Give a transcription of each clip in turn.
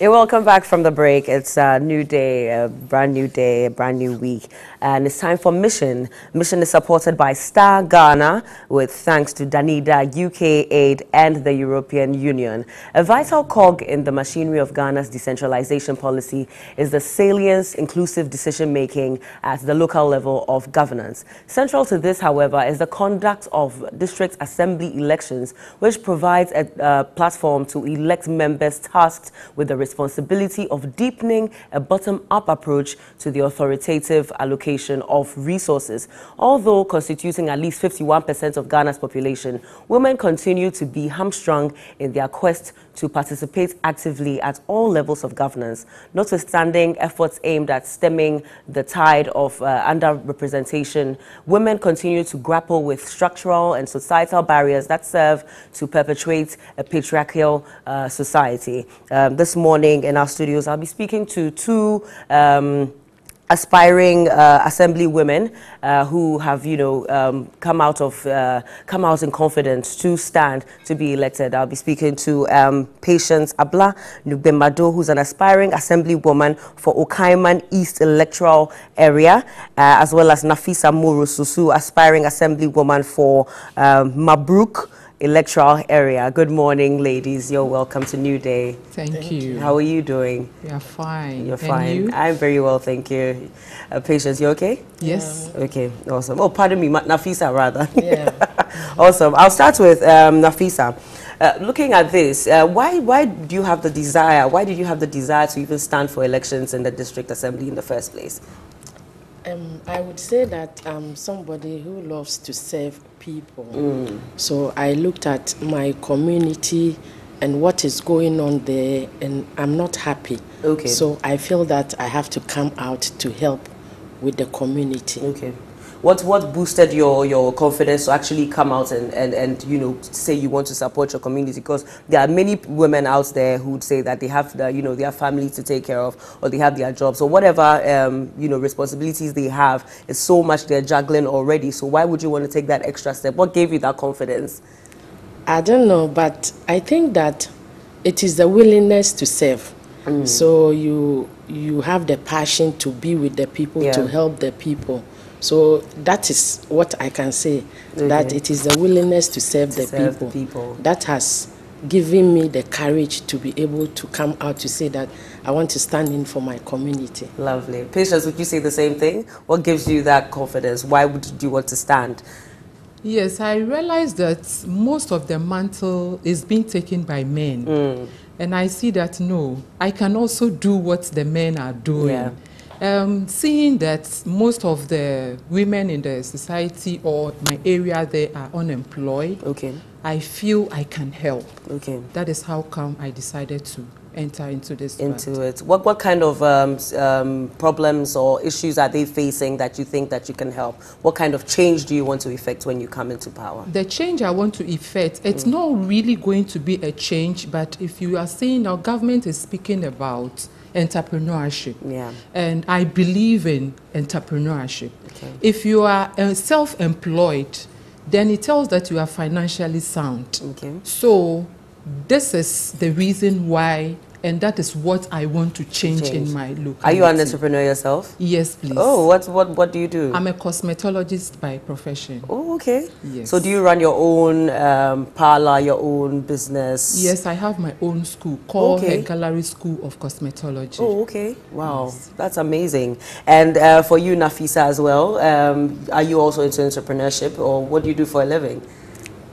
You're welcome back from the break. It's a new day, a brand new day, a brand new week. And it's time for Mission. Mission is supported by Star Ghana with thanks to Danida, UK Aid, and the European Union. A vital cog in the machinery of Ghana's decentralization policy is the salience inclusive decision making at the local level of governance. Central to this, however, is the conduct of district assembly elections, which provides a uh, platform to elect members tasked with the responsibility of deepening a bottom-up approach to the authoritative allocation of resources. Although constituting at least 51% of Ghana's population, women continue to be hamstrung in their quest to participate actively at all levels of governance, notwithstanding efforts aimed at stemming the tide of uh, underrepresentation. Women continue to grapple with structural and societal barriers that serve to perpetuate a patriarchal uh, society. Um, this morning in our studios, I'll be speaking to two um, aspiring uh, assembly women uh, who have, you know, um, come out of, uh, come out in confidence to stand to be elected. I'll be speaking to um, Patience Abla Nugbemado, who's an aspiring assembly woman for Okaiman East electoral area, uh, as well as Nafesa Moro Sosu, aspiring assembly woman for um, Mabruk electoral area. Good morning, ladies. You're welcome to New Day. Thank, thank you. How are you doing? We are fine. You're fine. You? I'm very well, thank you. Uh, Patience, you okay? Yes. Yeah. Okay, awesome. Oh, pardon me, Nafesa, rather. Yeah. awesome. I'll start with um, Nafesa. Uh, looking at this, uh, why, why do you have the desire, why did you have the desire to even stand for elections in the district assembly in the first place? Um, I would say that I'm somebody who loves to serve people. Mm. So I looked at my community and what is going on there, and I'm not happy. Okay. So I feel that I have to come out to help with the community. Okay what what boosted your your confidence to actually come out and, and and you know say you want to support your community? Because there are many women out there who would say that they have the you know their family to take care of or they have their jobs or whatever um, you know responsibilities they have. Is so much they're juggling already. So why would you want to take that extra step? What gave you that confidence? I don't know but i think that it is the willingness to serve. Mm. so you you have the passion to be with the people yeah. to help the people so that is what I can say, okay. that it is the willingness to serve, to the, serve people. people that has given me the courage to be able to come out to say that I want to stand in for my community. Lovely. Patience, would you say the same thing? What gives you that confidence? Why would you want to stand? Yes, I realize that most of the mantle is being taken by men. Mm. And I see that no, I can also do what the men are doing. Yeah. Um, seeing that most of the women in the society or my area they are unemployed, okay. I feel I can help. Okay. That is how come I decided to enter into this. Into it. What what kind of um, um, problems or issues are they facing that you think that you can help? What kind of change do you want to effect when you come into power? The change I want to effect, it's mm. not really going to be a change, but if you are saying our government is speaking about entrepreneurship. Yeah. And I believe in entrepreneurship. Okay. If you are uh, self-employed, then it tells that you are financially sound. Okay. So this is the reason why and that is what I want to change, change. in my look. Are you an entrepreneur yourself? Yes, please. Oh, what what what do you do? I'm a cosmetologist by profession. Oh, okay. Yes. So do you run your own um, parlor, your own business? Yes, I have my own school called okay. Gallery School of Cosmetology. Oh, okay. Wow, yes. that's amazing. And uh, for you, Nafesa, as well, um, are you also into entrepreneurship, or what do you do for a living?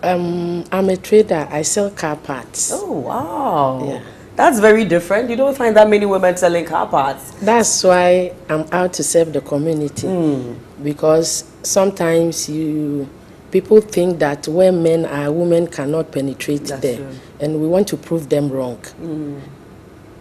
Um, I'm a trader. I sell car parts. Oh, wow. Yeah. That's very different. You don't find that many women selling car parts. That's why I'm out to serve the community. Mm. Because sometimes you people think that where men are, women cannot penetrate That's there. True. And we want to prove them wrong. Mm.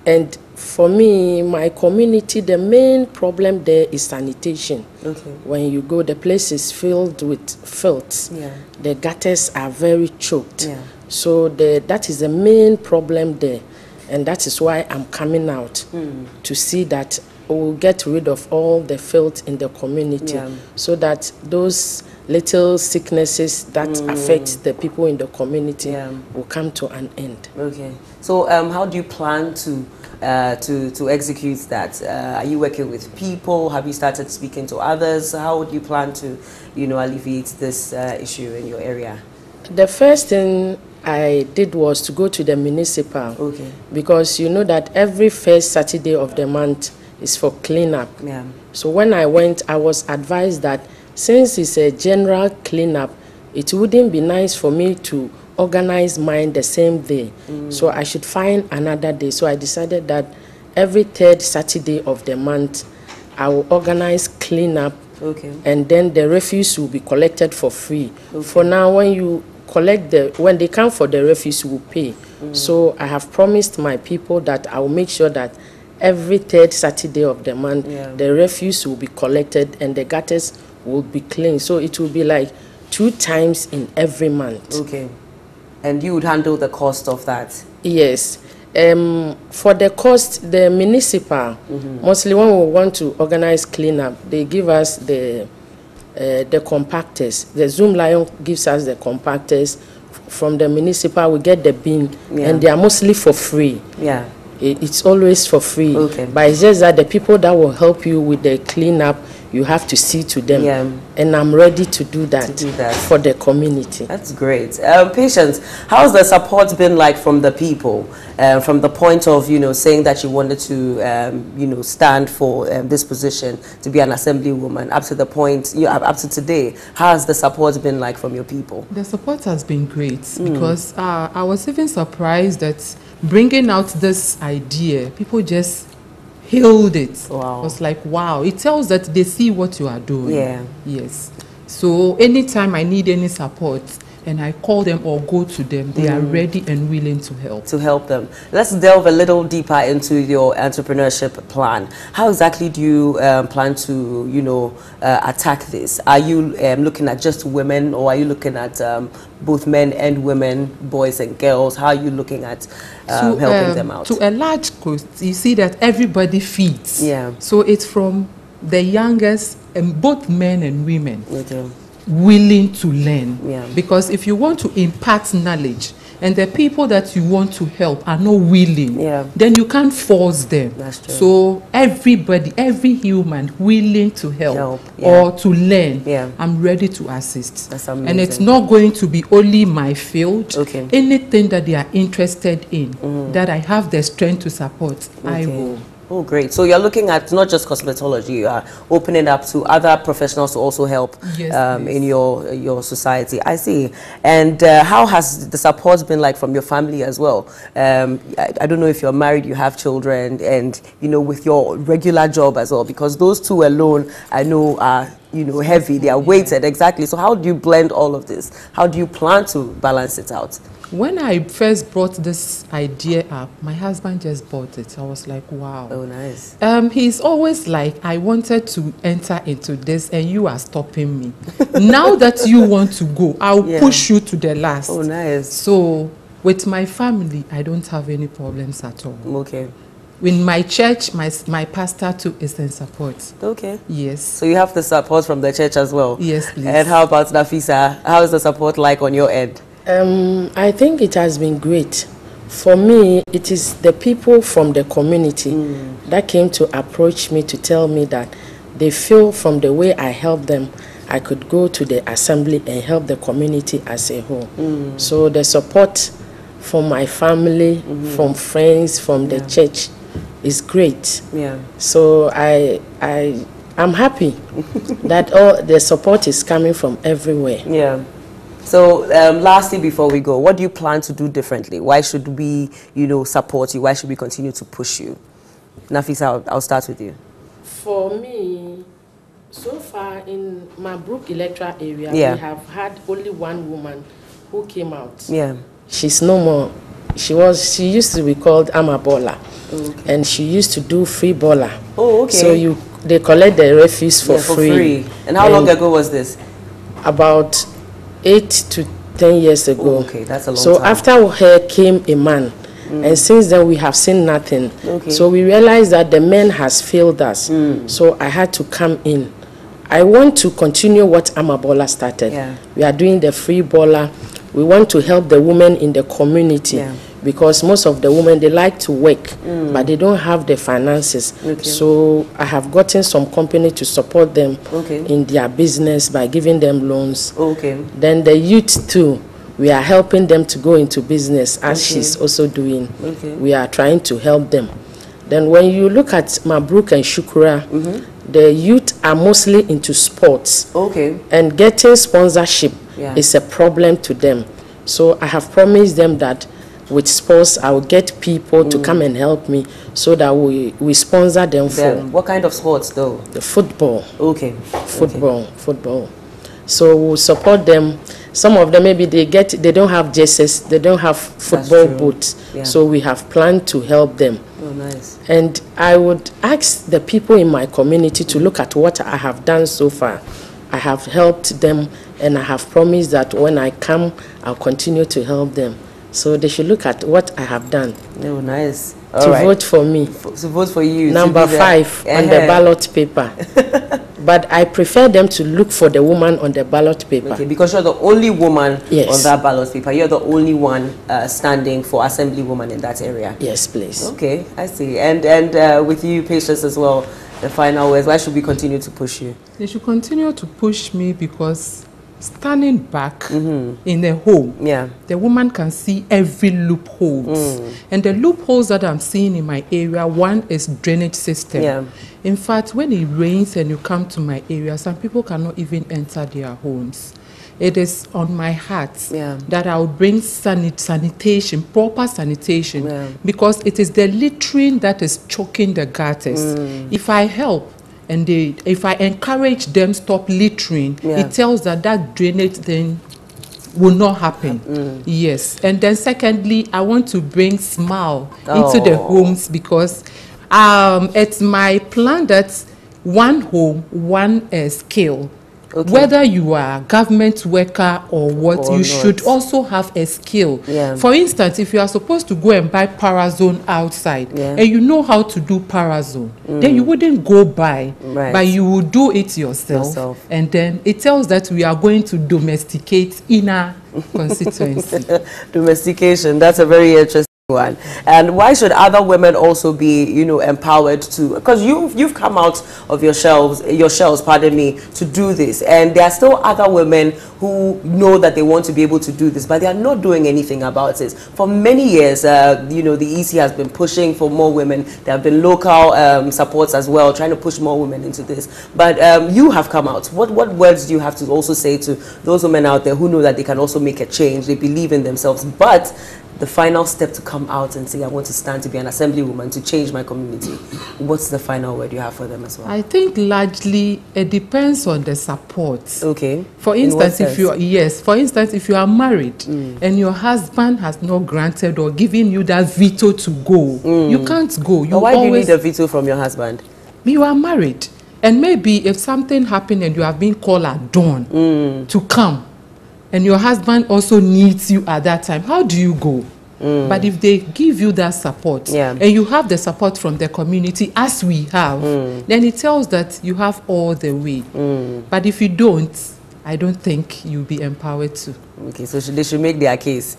And for me, my community, the main problem there is sanitation. Okay. When you go, the place is filled with filth. Yeah. The gutters are very choked. Yeah. So the, that is the main problem there. And that is why I'm coming out mm. to see that we'll get rid of all the filth in the community yeah. so that those little sicknesses that mm. affect the people in the community yeah. will come to an end. Okay. So um, how do you plan to uh, to, to execute that? Uh, are you working with people? Have you started speaking to others? How would you plan to, you know, alleviate this uh, issue in your area? The first thing I did was to go to the municipal. Okay. Because you know that every first Saturday of the month is for cleanup. Yeah. So when I went, I was advised that since it's a general cleanup, it wouldn't be nice for me to organize mine the same day. Mm. So I should find another day. So I decided that every third Saturday of the month, I will organize cleanup. Okay. And then the refuse will be collected for free. Okay. For now, when you collect the, when they come for the refuse, will pay. Mm. So I have promised my people that I will make sure that every third Saturday of the month, yeah. the refuse will be collected and the gutters will be cleaned. So it will be like two times in every month. Okay. And you would handle the cost of that? Yes. Um, for the cost, the municipal, mm -hmm. mostly when we want to organize cleanup, they give us the uh, the compactors. The Zoomlion gives us the compactors. From the municipal, we get the bin, yeah. and they are mostly for free. Yeah. it's always for free. Okay. But it's just that the people that will help you with the cleanup you have to see to them. Yeah. And I'm ready to do that, to do that. for the community. That's great. Um, Patience, how's the support been like from the people? Uh, from the point of, you know, saying that you wanted to, um, you know, stand for um, this position to be an assembly woman up to the point, you know, up to today, how has the support been like from your people? The support has been great mm. because uh, I was even surprised that bringing out this idea, people just hailed it. Wow. I was like, wow. It tells that they see what you are doing. Yeah. Yes. So anytime I need any support, and I call them or go to them, they mm. are ready and willing to help. To help them. Let's delve a little deeper into your entrepreneurship plan. How exactly do you um, plan to, you know, uh, attack this? Are you um, looking at just women or are you looking at um, both men and women, boys and girls? How are you looking at um, to, helping them out? To a large cost, you see that everybody feeds. Yeah. So it's from the youngest and both men and women. Okay willing to learn. Yeah. Because if you want to impart knowledge and the people that you want to help are not willing, yeah. then you can't force them. That's true. So everybody, every human willing to help, help yeah. or to learn, yeah. I'm ready to assist. That's amazing. And it's not going to be only my field. Okay. Anything that they are interested in, mm. that I have the strength to support, okay. I will. Oh, great. So you're looking at not just cosmetology, you are opening up to other professionals to also help yes, um, in your your society. I see. And uh, how has the support been like from your family as well? Um, I, I, don't know if you're married, you have children, and, you know, with your regular job as well, because those two alone, I know, are you know, heavy, they are weighted, exactly. So how do you blend all of this? How do you plan to balance it out? When I first brought this idea up, my husband just bought it. I was like, wow. Oh, nice. Um, he's always like, I wanted to enter into this and you are stopping me. now that you want to go, I'll yeah. push you to the last. Oh, nice. So with my family, I don't have any problems at all. Okay. In my church, my, my pastor too is in support. Okay. Yes. So you have the support from the church as well? Yes, please. And how about Nafesa? How is the support like on your end? Um, I think it has been great. For me, it is the people from the community mm. that came to approach me to tell me that they feel from the way I help them, I could go to the assembly and help the community as a whole. Mm. So the support from my family, mm-hmm. from friends, from yeah. the church is great. Yeah. So I I I'm happy that all the support is coming from everywhere. Yeah. So um, lastly, before we go, what do you plan to do differently? Why should we, you know, support you? Why should we continue to push you? Nafesa, I'll, I'll start with you. For me, so far in Mabruk electoral area, yeah. we have had only one woman who came out. Yeah. She's no more. She was. She used to be called Amabola, okay. and she used to do free bola. Oh, okay. So you they collect the refuse for, yeah, for free. free. And how and long ago was this? About eight to ten years ago. Oh, okay, that's a long so time. after her came a man, mm. and since then we have seen nothing. Okay. So we realized that the man has failed us. Mm. So I had to come in. I want to continue what Amabola started. Yeah. We are doing the free bola. We want to help the women in the community. Yeah. because most of the women they like to work mm. but they don't have the finances okay. so i have gotten some company to support them okay. in their business by giving them loans okay then the youth too we are helping them to go into business as okay. she's also doing okay. we are trying to help them then when you look at mabruk and shukura mm-hmm. the youth are mostly into sports okay and getting sponsorship yeah. is a problem to them so i have promised them that with sports, I will get people mm. to come and help me so that we, we sponsor them for. What kind of sports though? The football. Okay. Football, okay. football. So we'll support them. Some of them maybe they get they don't have jerseys, they don't have football boots. Yeah. So we have planned to help them. Oh nice. And I would ask the people in my community to look at what I have done so far. I have helped them and I have promised that when I come I'll continue to help them. So they should look at what I have done. Oh, nice. All to right. vote for me. to vote for you. Number five on the ballot paper. but I prefer them to look for the woman on the ballot paper. Okay, because you're the only woman yes. on that ballot paper. You're the only one uh, standing for assembly woman in that area. Yes, please. Okay, I see. And and uh, with you, Patience, as well, the final words, why should we continue to push you? They should continue to push me because standing back mm-hmm. in a home, yeah. the woman can see every loophole. Mm. And the loopholes that I'm seeing in my area, one is drainage system. Yeah. In fact, when it rains and you come to my area, some people cannot even enter their homes. It is on my heart yeah. that I'll bring sanit- sanitation, proper sanitation, because it is the littering that is choking the gutters. Mm. If I help, and they if i encourage them stop littering yeah. it tells that that drainage thing will not happen mm. yes and then secondly i want to bring smile oh. into the oh. homes because um, it's my plan that one home one uh, skill Okay. Whether you are a government worker or what, or you not. should also have a skill. Yeah. For instance, if you are supposed to go and buy Parazone outside yeah. and you know how to do Parazone, mm. then you wouldn't go buy, right. but you will do it yourself, yourself. And then it tells that we are going to domesticate inner constituency. Domestication, that's a very interesting one. And why should other women also be you know empowered to because you you've come out of your shelves your shells pardon me to do this. And there are still other women who know that they want to be able to do this but they are not doing anything about it. For many years uh, you know the EC has been pushing for more women. There have been local um, supports as well trying to push more women into this. But um, you have come out. What what words do you have to also say to those women out there who know that they can also make a change? They believe in themselves. But the final step to come out and say, I want to stand to be an assemblywoman to change my community? What's the final word you have for them as well? I think largely it depends on the support. Okay. For instance, in if you are, yes, for instance, if you are married mm. and your husband has not granted or given you that veto to go, mm. you can't go. You but why always, do you need a veto from your husband? You are married. And maybe if something happened and you have been called at dawn mm. to come, and your husband also needs you at that time, how do you go? Mm. But if they give you that support yeah. and you have the support from the community as we have, mm. then it tells that you have all the way. Mm. But if you don't, I don't think you'll be empowered to. Okay, so they should make their case.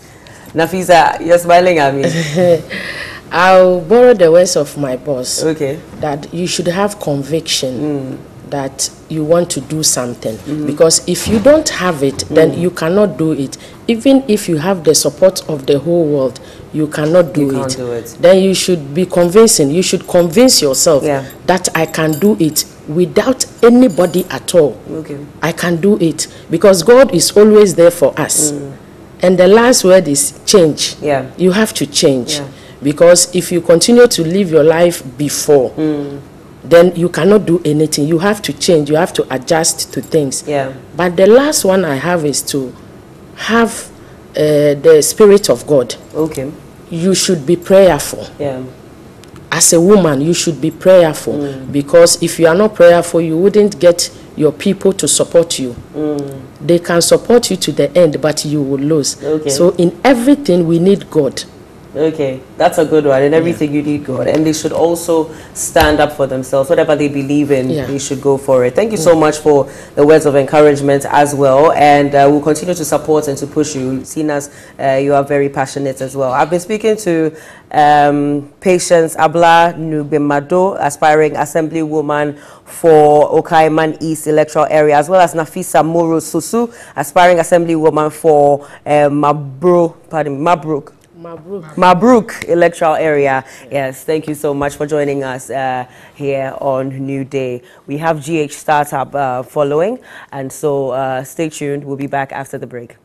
Nafesa, you're smiling at me. I'll borrow the words of my boss. Okay. That you should have conviction mm that you want to do something mm-hmm. because if you don't have it then mm. you cannot do it even if you have the support of the whole world you cannot do, you it. do it then you should be convincing you should convince yourself yeah. that i can do it without anybody at all okay. i can do it because god is always there for us mm. and the last word is change yeah you have to change yeah. because if you continue to live your life before mm then you cannot do anything. You have to change. You have to adjust to things. Yeah. But the last one I have is to have uh, the spirit of God. Okay. You should be prayerful. Yeah. As a woman, you should be prayerful mm. because if you are not prayerful, you wouldn't get your people to support you. Mm. They can support you to the end, but you will lose. Okay. So in everything, we need God. Okay, that's a good one. And everything yeah. you need, God. And they should also stand up for themselves. Whatever they believe in, yeah. they should go for it. Thank you so much for the words of encouragement as well. And uh, we'll continue to support and to push you. Seen as uh, you are very passionate as well. I've been speaking to um, Patience Abla Nugbemado, aspiring assemblywoman for Okaiman East electoral area, as well as Nafesa Moro Sosu, aspiring assemblywoman for uh, Mabro, pardon, Mabruk Mabruk. Mabruk electoral area. Yes, thank you so much for joining us uh, here on New Day. We have GH Startup uh, following, and so uh, stay tuned. We'll be back after the break.